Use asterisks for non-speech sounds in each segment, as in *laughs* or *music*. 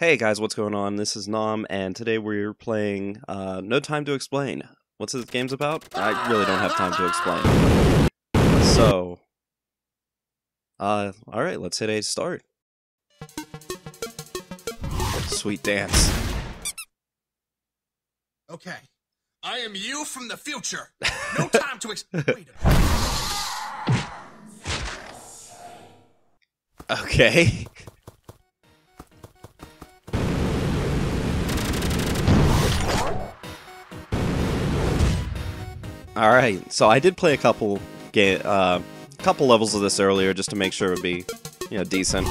Hey guys, what's going on? This is Nam, and today we're playing uh, No Time to Explain. What's this game's about? I really don't have time to explain. So, uh, alright, let's hit a start. Sweet dance. Okay. I am you from the future. *laughs* No time to explain. Wait a minute. Okay. All right, so I did play a couple game, uh, couple levels of this earlier just to make sure it would be, you know, decent.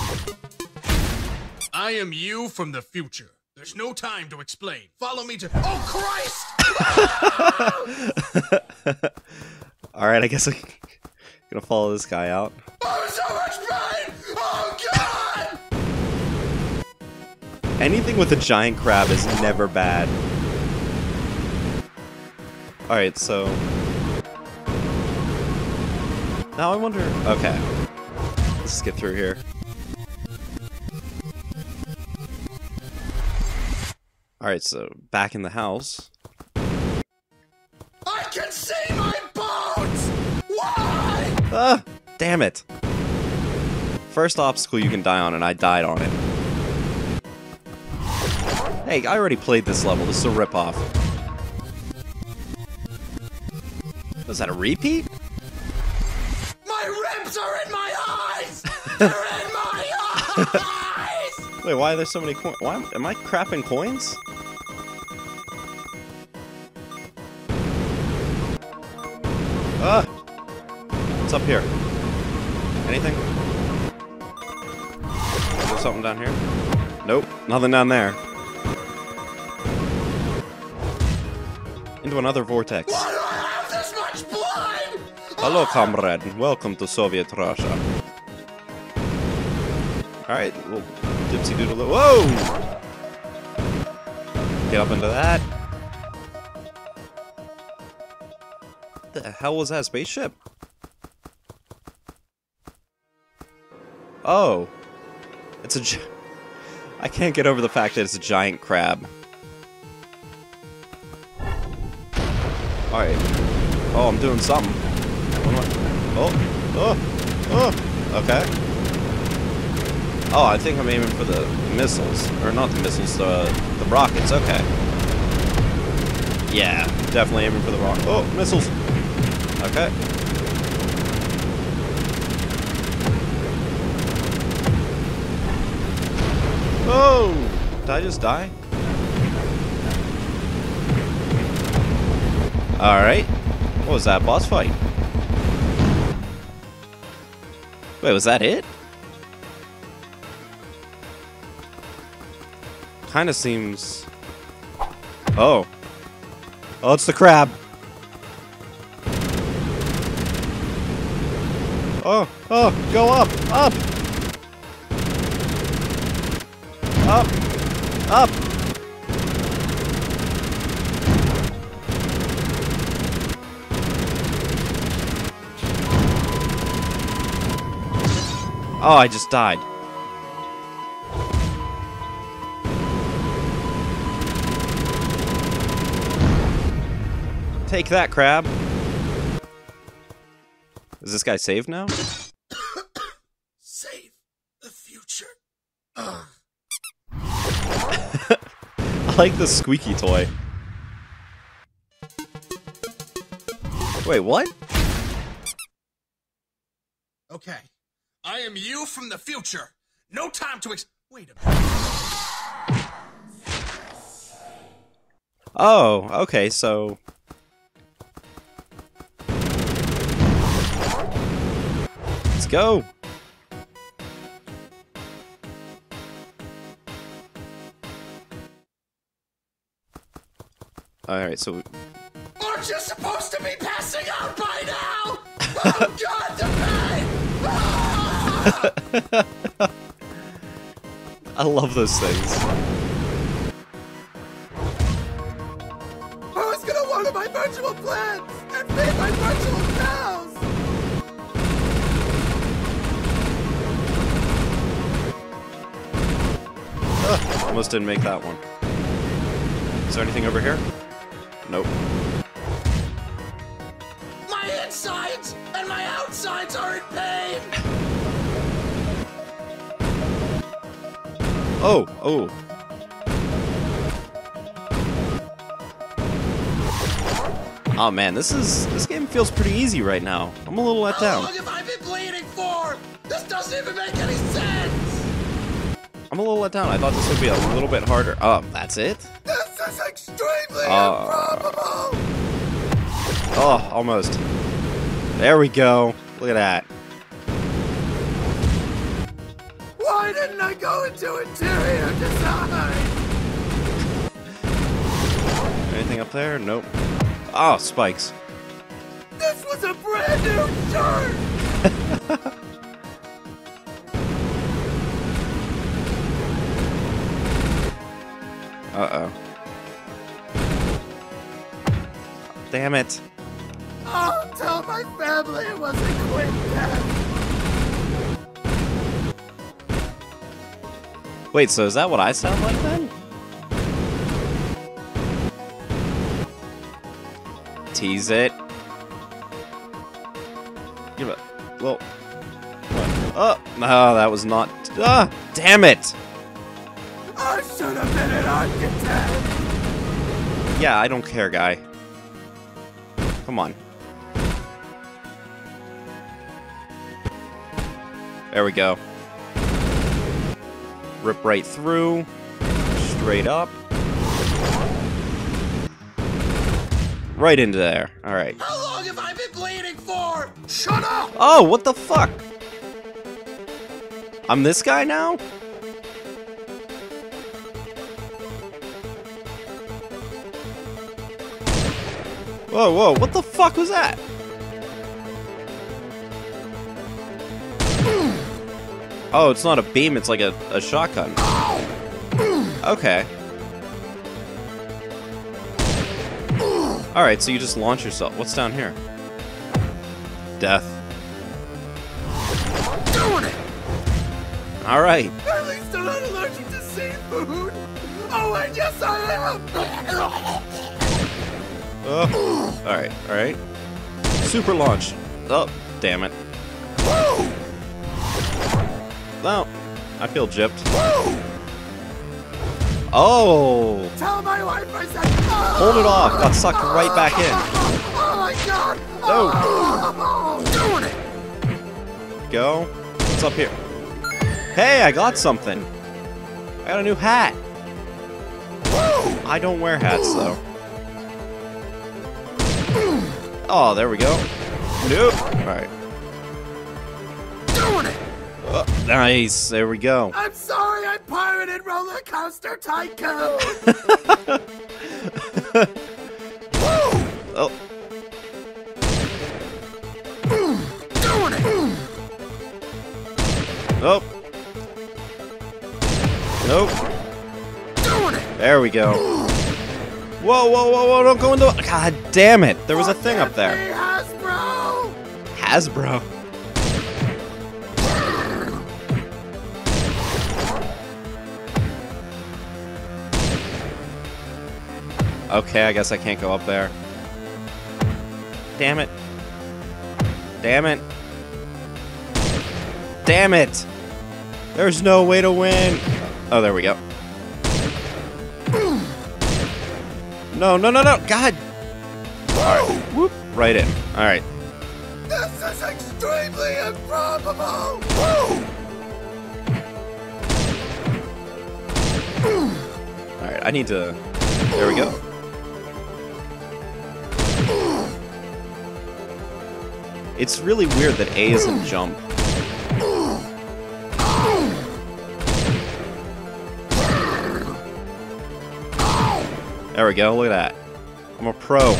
I am you from the future. There's no time to explain. Follow me to Oh Christ! *laughs* All right, I guess I'm gonna follow this guy out. I'm so much pain! Oh God! Anything with a giant crab is never bad. Alright, so... Now I wonder... Okay. Let's just get through here. Alright, so back in the house. I can see my bones! Why? Ah! Damn it! First obstacle you can die on, and I died on it. Hey, I already played this level. This is a ripoff. Was that a repeat? Are in my eyes! They're in my eyes! *laughs* Wait, why are there so many coins? Why am, am I crapping coins? Ah! What's up here? Anything? Is there something down here? Nope, nothing down there. Into another vortex. Hello, comrade. Welcome to Soviet Russia. Alright, well, dipsy doodle. Whoa! Get up into that. The hell was that spaceship? Oh. It's a. *laughs* I can't get over the fact that it's a giant crab. Alright. Oh, I'm doing something. Am Oh, oh, oh, okay. Oh, I think I'm aiming for the missiles. Or not the missiles, the, the rockets, okay. Yeah, definitely aiming for the rock. Oh, missiles! Okay. Oh! Did I just die? Alright. What was that boss fight? Wait, was that it? Kinda seems... Oh. Oh, it's the crab! Oh, oh, go up, up! Up! Up! Oh, I just died. Take that, crab. Is this guy saved now? Save the future. *laughs* I like the squeaky toy. Wait, what? Okay. I am you from the future. No time to ex- Wait a minute. Oh, okay, so... Let's go! Alright, so... Aren't you supposed to be passing out by now? *laughs* Oh God! *laughs* I love those things. Who's gonna water my virtual plants and feed my virtual cows? Almost didn't make that one. Is there anything over here? Nope. Oh, oh. Oh man, this is this game feels pretty easy right now. I'm a little let How down. long have I been bleeding for? This doesn't even make any sense! I'm a little let down. I thought this would be a little bit harder. Oh, that's it? This is extremely Uh. improbable! Oh, almost. There we go. Look at that. Didn't I go into interior design? Anything up there? Nope. Oh, spikes. This was a brand new shirt! *laughs* Uh-oh. Damn it. I'll tell my family it was a quick death! Wait, so is that what I sound like then? Tease it. Give it. Well. Oh, no, that was not. Ah, damn it! I should have been an architect! Yeah, I don't care, guy. Come on. There we go. Rip right through. Straight up. Right into there. Alright. How long have I been bleeding for? Shut up! Oh, what the fuck? I'm this guy now? Whoa, whoa, what the fuck was that? Oh, it's not a beam, it's like a, a shotgun. Okay. Alright, so you just launch yourself. What's down here? Death. Doing it! Alright. At least I'm not allergic to seafood! Oh, and yes, I am! Oh. Alright, alright. Super launch. Oh, damn it. No. I feel gypped. Oh! Tell my wife I said. Hold it off. Got sucked right back in. Oh my god! No. Oh! oh, doing it! Go. What's up here? Hey, I got something. I got a new hat. Woo! I don't wear hats, though. Oh, there we go. Nope. Alright. Doing nice. There we go. I'm sorry I pirated Roller Coaster Tycoon! Woo! *laughs* Oh, Doing it! nope. Nope. Doing it! There we go. Whoa, whoa, whoa, whoa, don't go into God damn it. There was a thing up there. Hasbro! Hasbro. Okay, I guess I can't go up there. Damn it. Damn it. Damn it! There's no way to win! Oh, there we go. No, no, no, no! God! Alright, whoop, right in. Alright. This is extremely improbable! Woo! Alright, I need to... There we go. It's really weird that A isn't jump. There we go, look at that. I'm a pro.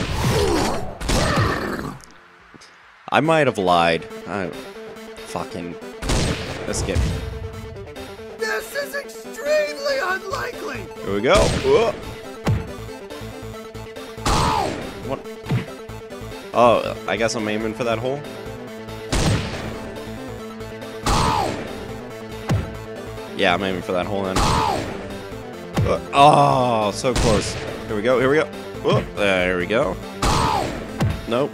I might have lied. I... Fucking... This game. This is extremely unlikely! Here we go. Whoa. Oh, I guess I'm aiming for that hole. Yeah, I'm aiming for that hole then. Uh, Oh, so close. Here we go, here we go. Oh, there we go. Nope.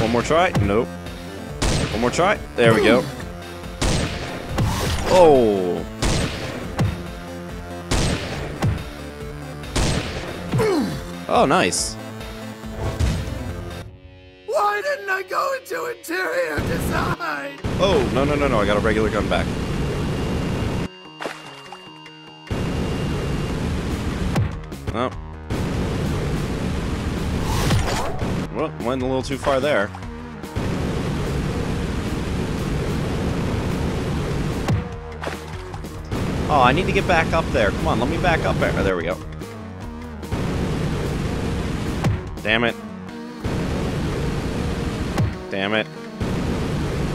One more try. Nope. One more try. There we go. Oh. Oh, nice. Interior design? Oh, no, no, no, no. I got a regular gun back. Oh. Well, went a little too far there. Oh, I need to get back up there. Come on, let me back up there. Oh, there we go. Damn it. Damn it.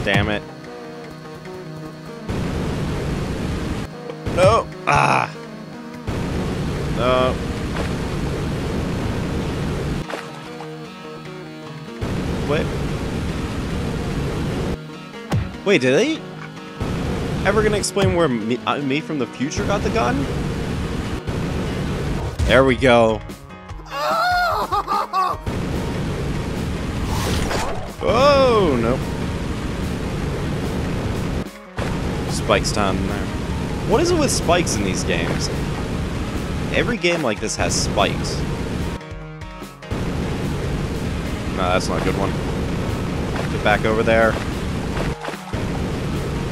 Damn it. No. Ah. No. Wait. Wait, did they ever gonna explain where me, uh, me from the future got the gun? There we go. *laughs* Oh, no. Spikes down there. What is it with spikes in these games? Every game like this has spikes. No, that's not a good one. Get back over there.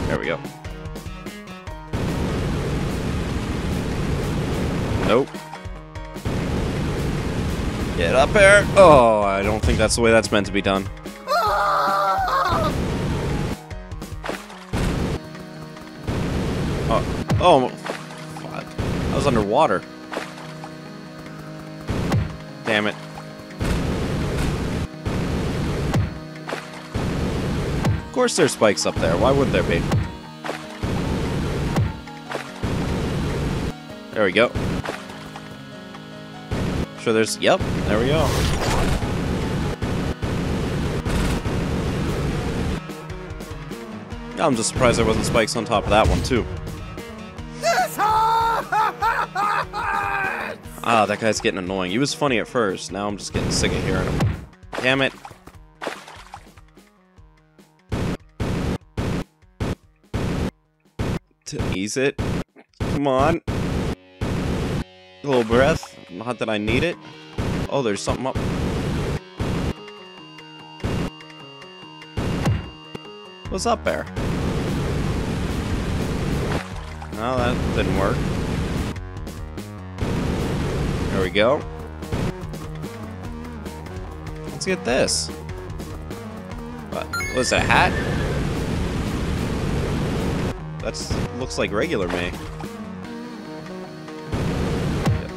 There we go. Nope. Get up there. Oh, I don't think that's the way that's meant to be done. Oh, oh, fuck. I was underwater. Damn it. Of course there's spikes up there. Why wouldn't there be? There we go. Sure there's... Yep, there we go. I'm just surprised there wasn't spikes on top of that one, too. Ah, that guy's getting annoying. He was funny at first. Now I'm just getting sick of hearing him. Damn it. To ease it. Come on. A little breath. Not that I need it. Oh, there's something up. What's up there? No, that didn't work. There we go. Let's get this. What? Was it a hat? That's looks like regular me.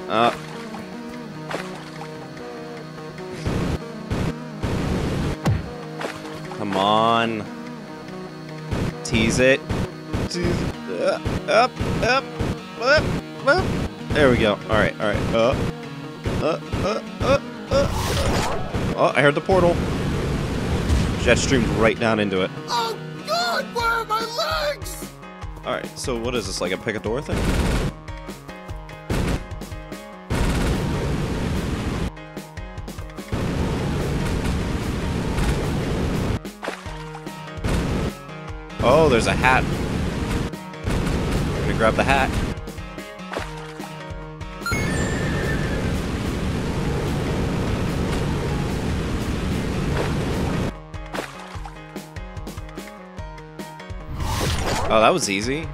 Uh. Come on. Tease it. Tease uh, up, up, up, up. There we go. All right, all right. Uh, uh, uh, uh, uh, uh. Oh, I heard the portal. Jet streamed right down into it. Oh god, where are my legs? All right, so what is this? Like a pick a door thing? Oh, there's a hat. I'm gonna grab the hat. Oh, that was easy.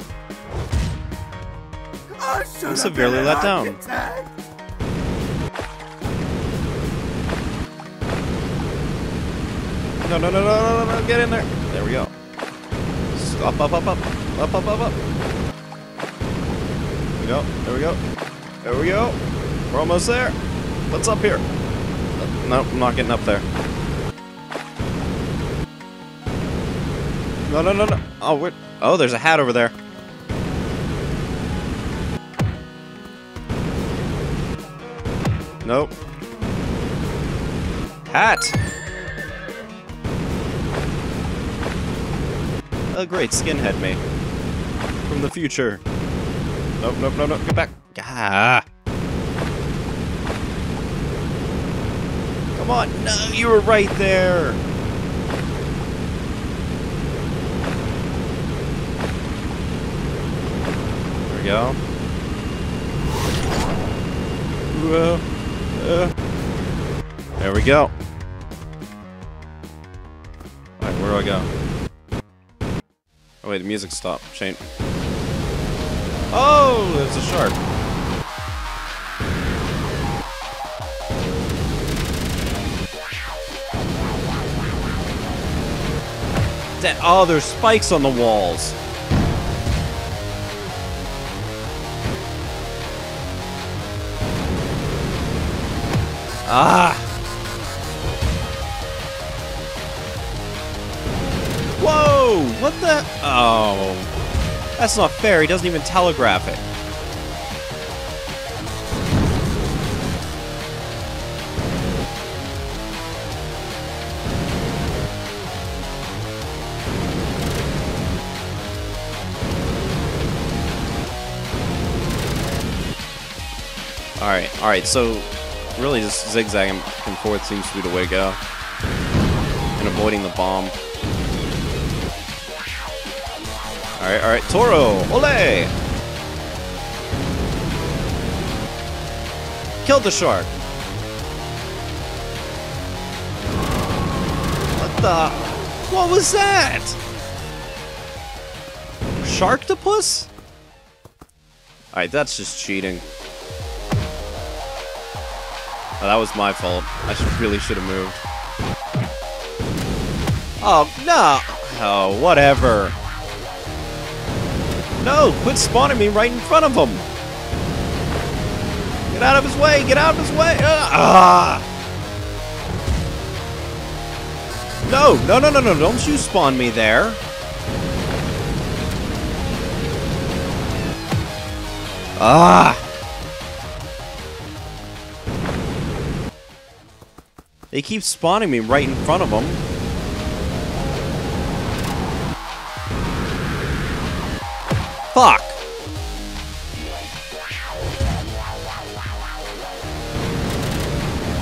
I should have severely let down. No, no, no, no, no, no, no, get in there. There we go. Up, up, up, up. Up, up, up, up. There we go. There we go. There we go. We're almost there. What's up here? No, I'm not getting up there. No, no, no, no. Oh, where? Oh, there's a hat over there. Nope. Hat! A great skinhead me. From the future. Nope, nope, nope, nope. Get back. Ah. Come on. No, you were right there. We go. Uh, uh. There we go. Alright, where do I go? Oh wait, the music stopped. Shane. Oh, there's a shark. That, oh, there's spikes on the walls. Ah! Whoa! What the? Oh. That's not fair. He doesn't even telegraph it. Alright, alright, so really just zigzagging back and forth seems to be the way to go. And avoiding the bomb. Alright, alright, Toro! Ole! Killed the shark! What the? What was that? Sharktopus? Alright, that's just cheating. Oh, that was my fault. I should, really should have moved. Oh, no! Oh, whatever. No, quit spawning me right in front of him! Get out of his way! Get out of his way! Ah! No, no, no, no, no, don't you spawn me there! Ah! They keep spawning me right in front of them. Fuck!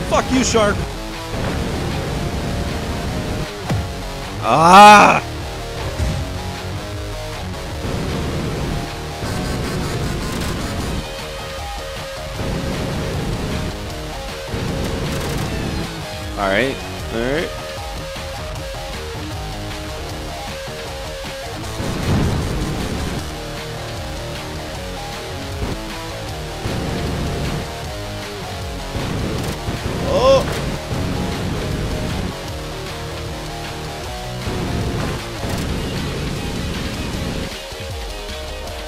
Fuck you, shark! Ah! Alright, alright. Oh!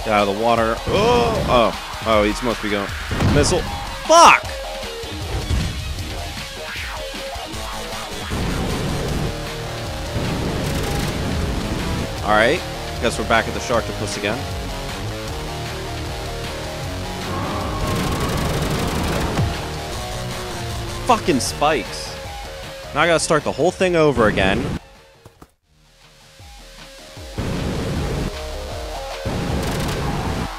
Get out of the water. Oh! Oh. Oh, he's supposed to be going. Missile. Fuck! Alright. Guess we're back at the Sharktopus again. Fucking spikes. Now I gotta start the whole thing over again.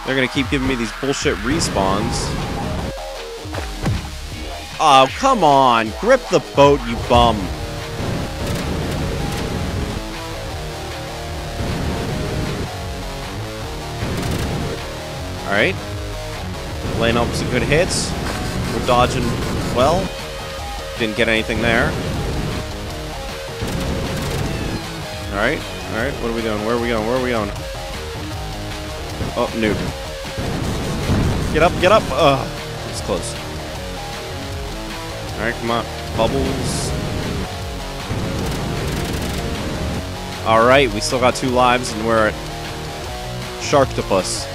They're gonna keep giving me these bullshit respawns. Oh, come on! Grip the boat, you bum! Alright. Laying up some good hits. We're dodging well. Didn't get anything there. Alright. Alright, what are we doing? Where are we going? Where are we going? Oh, noob. Get up, get up! Ugh. It's close. Alright, come on. Bubbles. Alright, we still got two lives and we're at Sharktopus.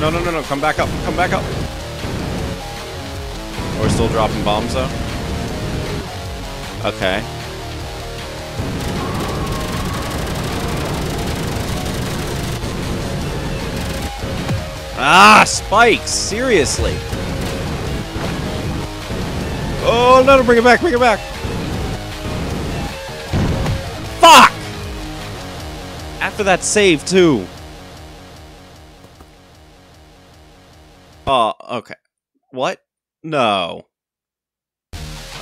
No, no, no, no. Come back up. Come back up. Oh, we're still dropping bombs, though? Okay. Ah, spikes! Seriously! Oh, no, no, bring it back, bring it back. Fuck! After that save, too. What? No.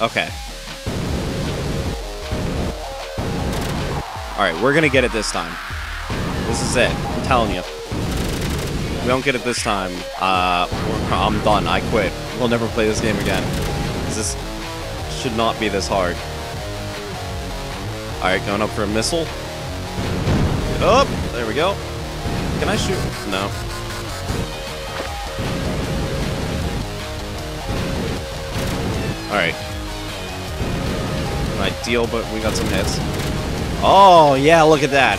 Okay. Alright, we're gonna get it this time. This is it. I'm telling you. If we don't get it this time, uh, I'm done. I quit. We'll never play this game again. This should not be this hard. Alright, going up for a missile. Up! There we go. Can I shoot? No. Alright. Ideal, but we got some hits. Oh, yeah, look at that.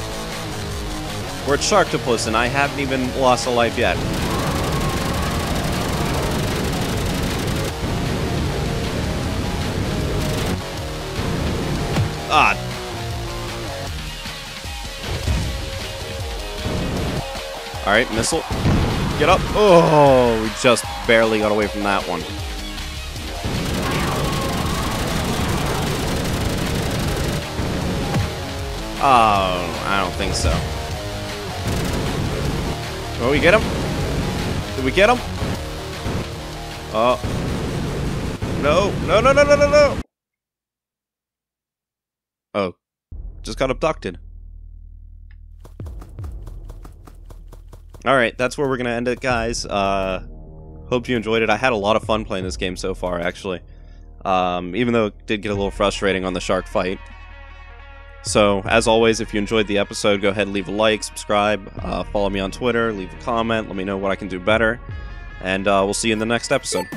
We're at Sharktopus, and I haven't even lost a life yet. Ah. Alright, missile. Get up. Oh, we just barely got away from that one. Oh, I don't think so. Oh, we get him? Did we get him? Oh. No, no, no, no, no, no, no! Oh. Just got abducted. Alright, that's where we're gonna end it, guys. Uh, hope you enjoyed it. I had a lot of fun playing this game so far, actually. Um, even though it did get a little frustrating on the shark fight. So, as always, if you enjoyed the episode, go ahead and leave a like, subscribe, uh, follow me on Twitter, leave a comment, let me know what I can do better, and uh, we'll see you in the next episode.